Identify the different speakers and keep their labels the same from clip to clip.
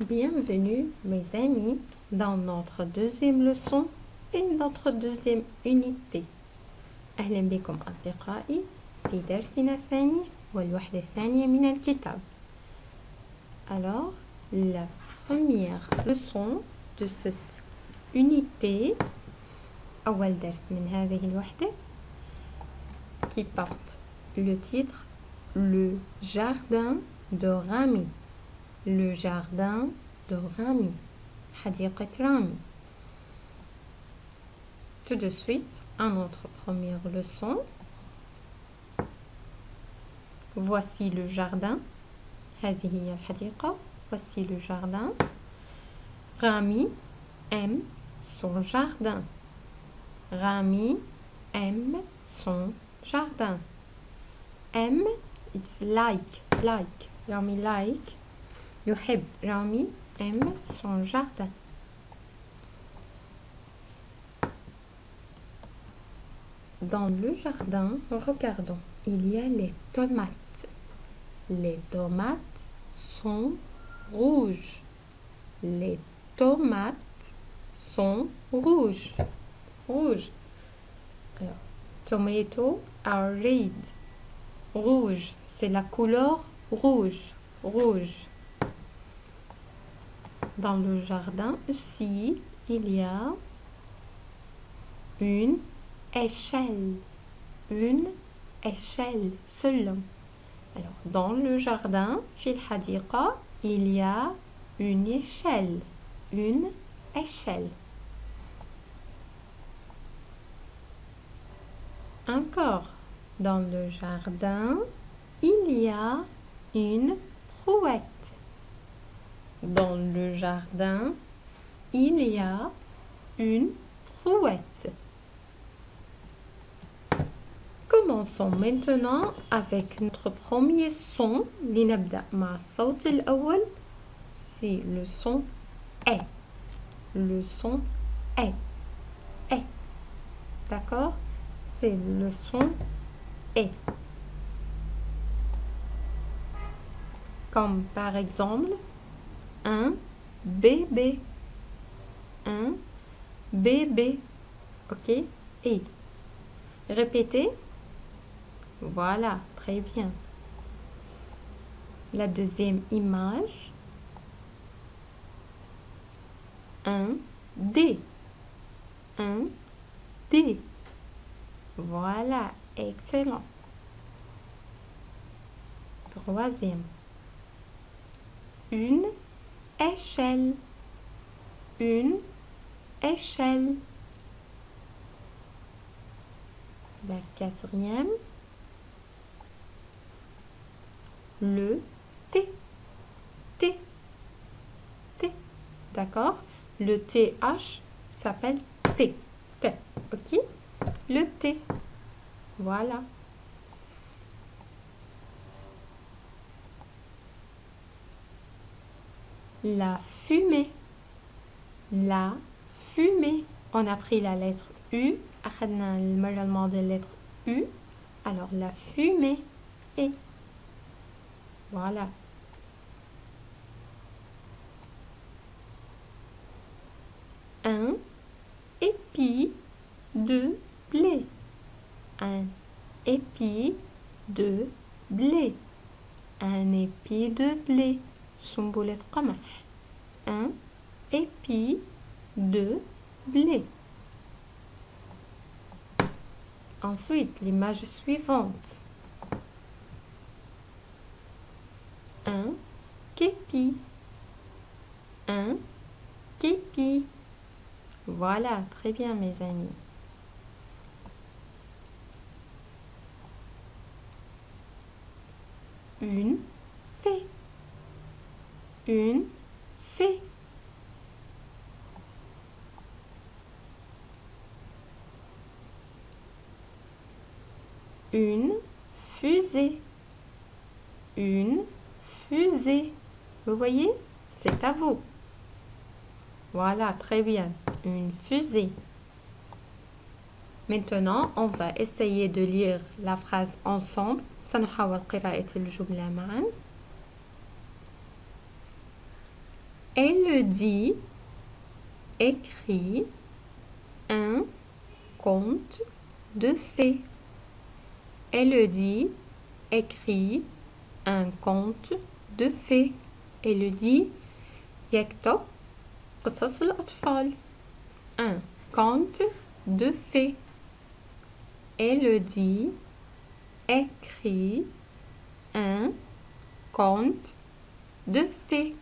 Speaker 1: Bienvenue mes amis dans notre deuxième leçon et notre deuxième unité أهلا بكم أصدقائي في درسنا الثاني والوحدة الثانية من الكتاب Alors, la première leçon de cette unité أول درس من هذه الوحدة qui porte le titre Le jardin de Rami le jardin de Rami, Hadiqat Rami. Tout de suite, à notre première leçon, voici le jardin. Voici le jardin. Rami aime son jardin. Rami aime son jardin. Aime, it's like, like. Rami like Yoheb Rami aime son jardin. Dans le jardin, regardons, il y a les tomates. Les tomates sont rouges. Les tomates sont rouges. Rouge. Tomato are red. Rouge, c'est la couleur rouge. Rouge dans le jardin aussi, il y a une échelle. Une échelle selon. Alors, dans le jardin, fil il y a une échelle. Une échelle. Encore, dans le jardin, il y a une prouette. Dans le jardin, il y a une brouette. Commençons maintenant avec notre premier son لنبدأ مع الصوت الأول c'est le son est le son est est d'accord c'est le son est comme par exemple un bébé un bébé ok? Et répétez voilà, très bien. La deuxième image. Un D. Un D. Voilà, excellent. Troisième. Une échelle. Une échelle. La quatrième. le T. T. T. D'accord? Le TH s'appelle T. T. OK? Le T. Voilà. La fumée. La fumée. On a pris la lettre U. أخذنا المرة الماضية lettre U. Alors la fumée est voilà. Un épi de blé. Un épi de blé. Un épi de blé. سنبلة قمح. Un épi de blé. Ensuite, l'image suivante. un képi. Un képi. Voilà, très bien mes amis. Une fée. Une fée. Une fusée. Une fusée. Vous voyez C'est à vous. Voilà, très bien. Une fusée. Maintenant, on va essayer de lire la phrase ensemble. سنحاول قراءة الجملة معا. Elodie écrit un conte de fées. Elodie écrit un conte de fées. Elodie يكتب قصص الأطفال. Un conte de fées. Elodie écrit un conte de fées.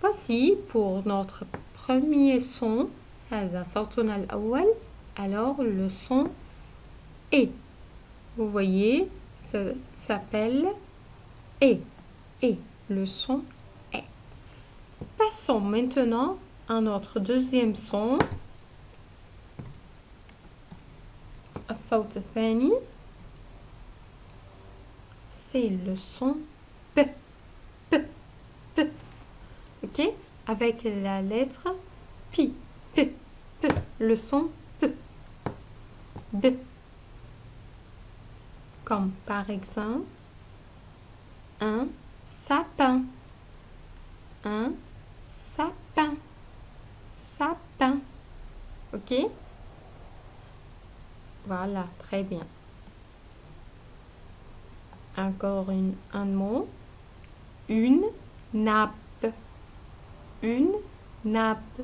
Speaker 1: Voici pour notre premier son هذا صوتنا الأول alors le son est vous voyez ça s'appelle et et le son est passons maintenant à notre deuxième son الصوت الثاني c'est le son P. P. Avec la lettre P. P. Le son P. Comme par exemple un sapin. Un sapin. Sapin. Ok? Voilà, très bien. Encore un mot. Une nappe une nappe.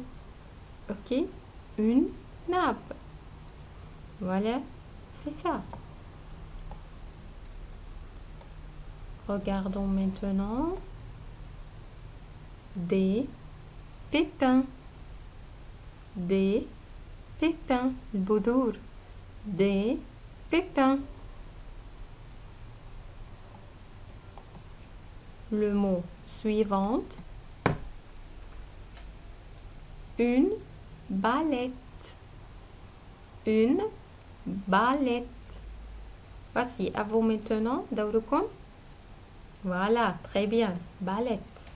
Speaker 1: Ok? Une nappe. Voilà, c'est ça. Regardons maintenant des pépins. Des pépins. Boudour. Des pépins. Le mot suivante une balette. Une balette. Voici, à vous maintenant, Daurukum. Voilà, très bien. Balette.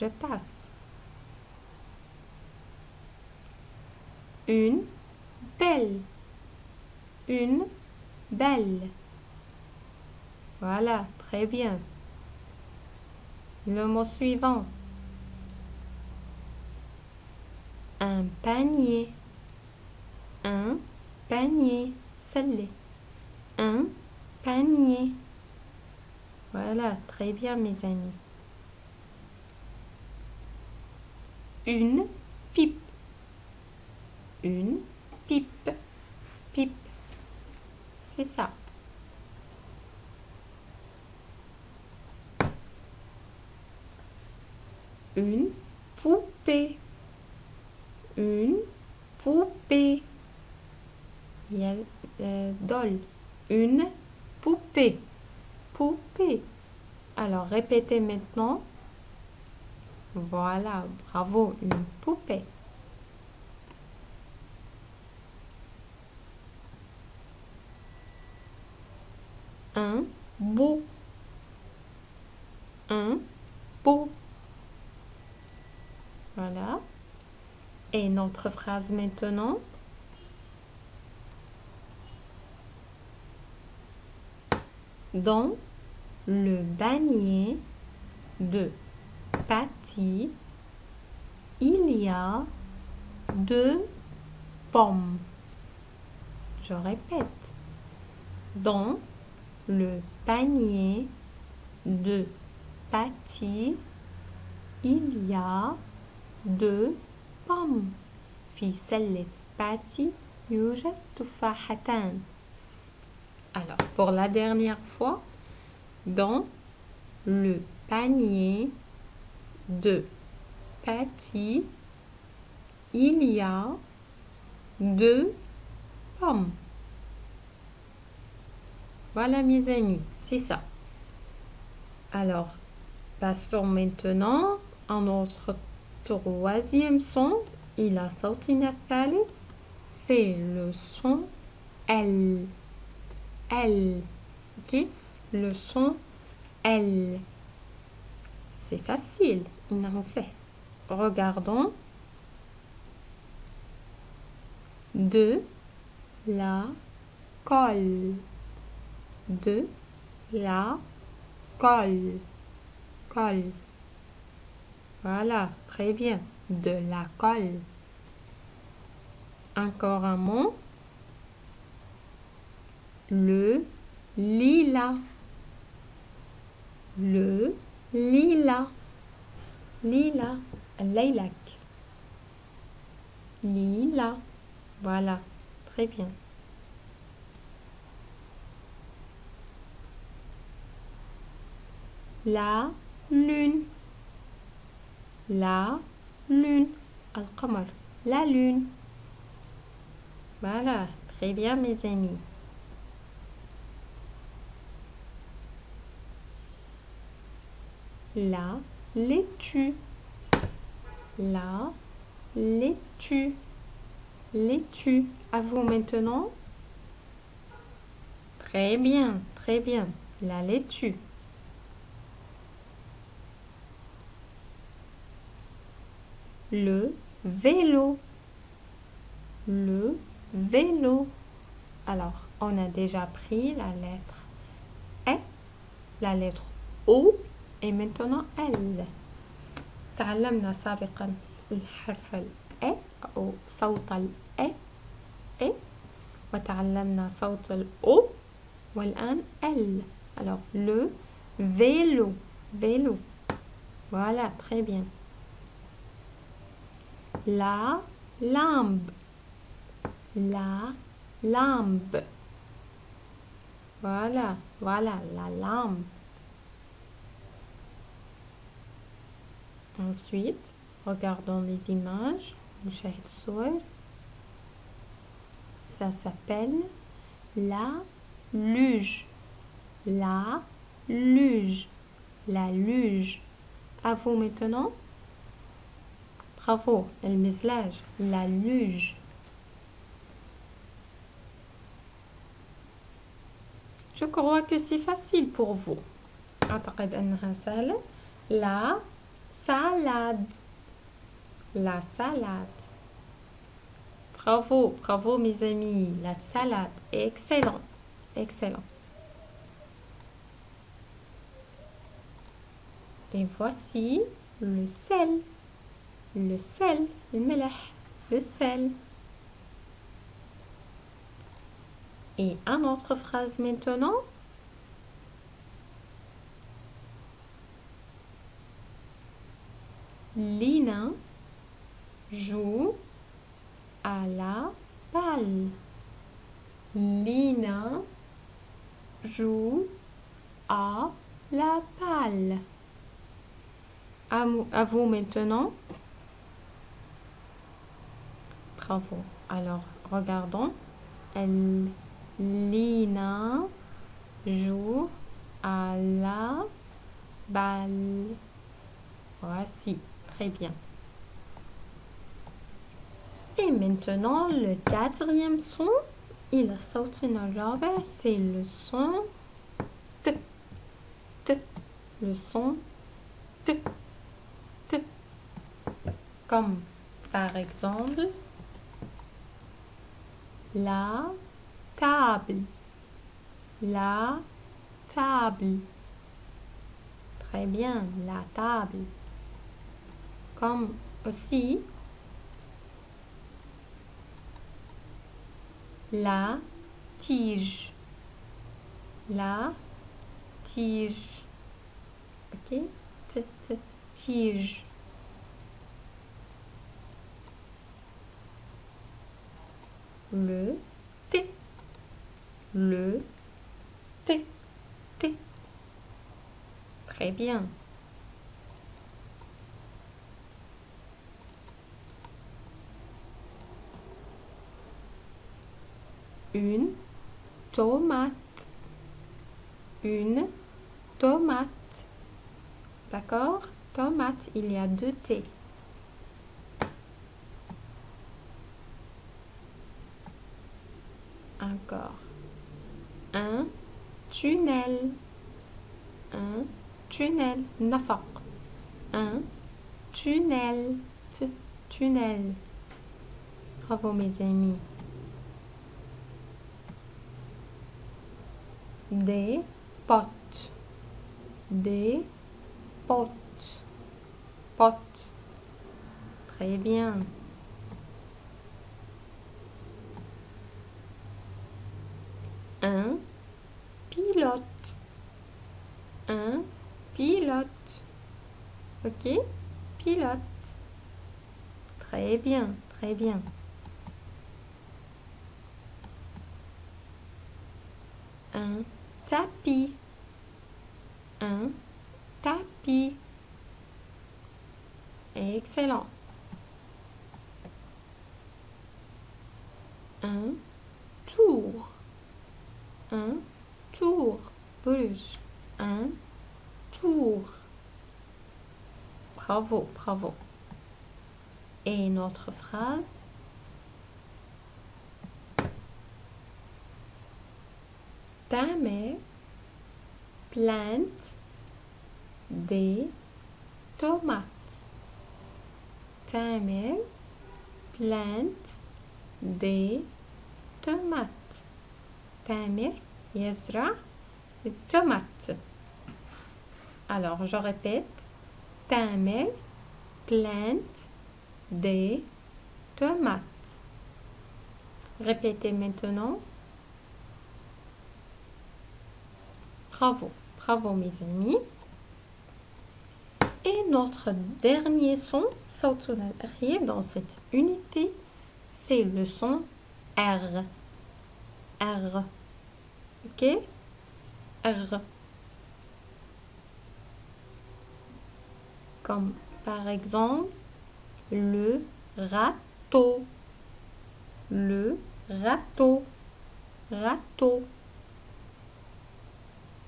Speaker 1: Je passe. Une belle. Une belle. Voilà, très bien. Le mot suivant. Un panier. Un panier. Salé. Un panier. Voilà, très bien mes amis. Une pipe. Une pipe. Pipe. C'est ça. une poupée. Une poupée. Il y a euh, doll. Une poupée. Poupée. Alors répétez maintenant. Voilà, bravo, une poupée. Un beau. Un beau. Voilà. Notre phrase maintenant. Dans le panier de pâtis, il y a deux pommes. Je répète. Dans le panier de pâtis, il y a deux pommes في سلة باتي يوجد تفاحتان alors pour la dernière fois dans le panier de Patty il y a deux pommes voilà mes amis c'est ça alors passons maintenant à notre troisième son il a صوتنا الثالث c'est le son L L ok le son L c'est facile on sait regardons de la colle de la colle colle. Voilà, très bien. De la colle. Encore un mot. Le lilas. Le lilas. Lila. Lilac. Lila. Voilà, très bien. La lune. La lune. Al-Qamar. La lune. Voilà, très bien mes amis. La laitue. La laitue. Laitue. À vous maintenant. Très bien, très bien. La laitue. Le vélo. Le vélo. Alors, on a déjà pris la lettre E, la lettre O et maintenant L. تعلمنا سابقا الحرف ال E أو صوت ال E E وتعلمنا صوت ال O والآن L. Alors, le vélo. Vélo. Voilà, très bien. La lampe. La lampe. Voilà, voilà, la lampe. Ensuite, regardons les images. Ça s'appelle la luge. La luge. La luge. À vous maintenant. Bravo, المزلاج. La luge. Je crois que c'est facile pour vous. أعتقد أنها سهلة. La salade. La salade. Bravo, bravo mes amis. La salade. Excellent. Excellent. Et voici le sel. le sel, le melech, le sel. Et un autre phrase maintenant. Lina joue à la balle. Lina joue à la balle. À vous maintenant. Bravo. Alors, regardons. Lina joue à la balle. Voici. Très bien. Et maintenant, le quatrième son, il saute une c'est le son T. T. Le son T. T. Comme par exemple, la table. La table. Très bien, la table. Comme aussi la tige. La tige. Ok? T -t tige. Le T. Le T. T. Très bien. une tomate. Une tomate. D'accord? Tomate, il y a deux T. Un tunnel. Un tunnel. Nafaq. Un tunnel. tunnel. Bravo mes amis. des potes, des potes. pote. Pote. Très bien. Un pilote. Un pilote. Ok Pilote. Très bien, très bien. Un tapis. Un tapis. Excellent. Un tour. Un tour. Bruges. Un tour. Bravo, bravo. Et une autre phrase. Ta mère plante des tomates. Ta mère plante des tomates. تامر يزرع التومات. Alors, je répète. Tamel plante des tomates. Répétez maintenant. Bravo, bravo mes amis. Et notre dernier son, dans cette unité, c'est le son R. R. Ok? R. Comme par exemple le râteau. Le râteau. Râteau.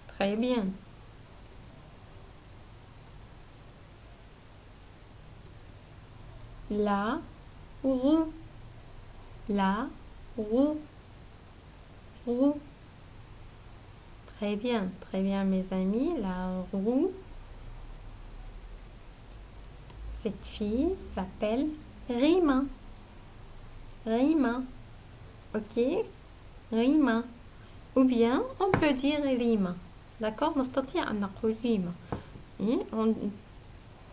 Speaker 1: Très bien. La roue. La roue. Roue. Très bien, très bien mes amis. La roue. Cette fille s'appelle Rima. Rima. Ok Rima. Ou bien on peut dire Rima. D'accord نستطيع أن نقول ريما on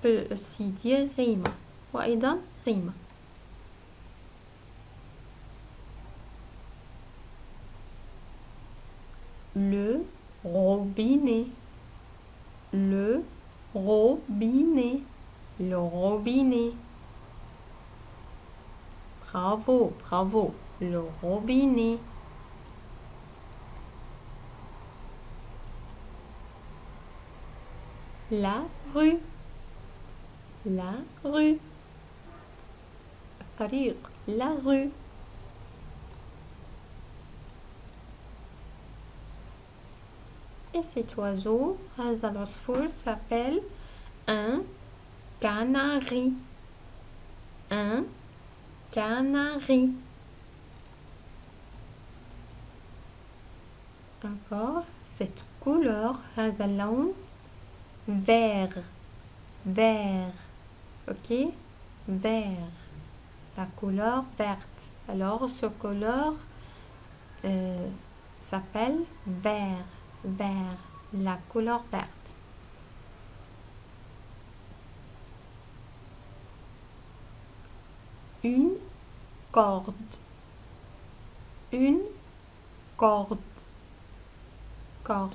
Speaker 1: peut aussi dire ريما وأيضا ريما le robinet le robinet le robinet. Bravo bravo le robinet. La rue. La rue. La rue. Et cet oiseau s'appelle un canari un canari encore cette couleur هذا vert, vert, ok, vert, la couleur verte. Alors, ce couleur euh, s'appelle vert, vert, la couleur verte. Une corde, une corde, corde.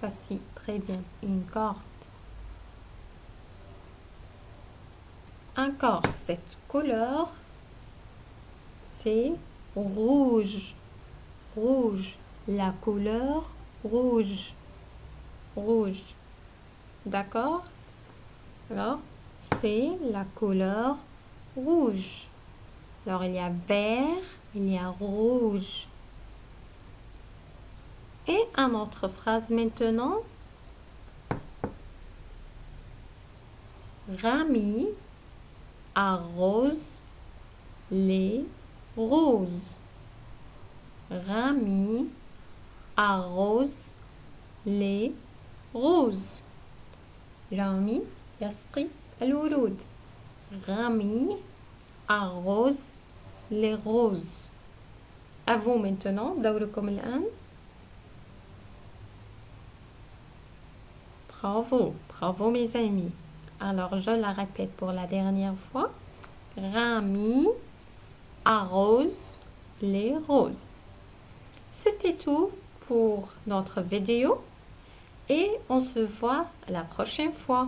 Speaker 1: Voici, très bien, une corde. Encore cette couleur, c'est rouge. Rouge, la couleur rouge. Rouge. D'accord? Alors, c'est la couleur rouge. Alors, il y a vert, il y a rouge. Et une autre phrase maintenant. Rami arrose les roses. Rami arrose les roses. Rami يسقي الورود. Rami arrose les roses. À vous maintenant, دوركم الآن. Bravo, bravo mes amis. Alors je la répète pour la dernière fois. Rami arrose les roses. C'était tout pour notre vidéo et on se voit la prochaine fois.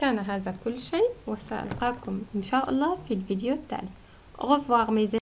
Speaker 1: كان هذا كل شيء وسألقاكم إن شاء الله في الفيديو التالي. Au revoir mes.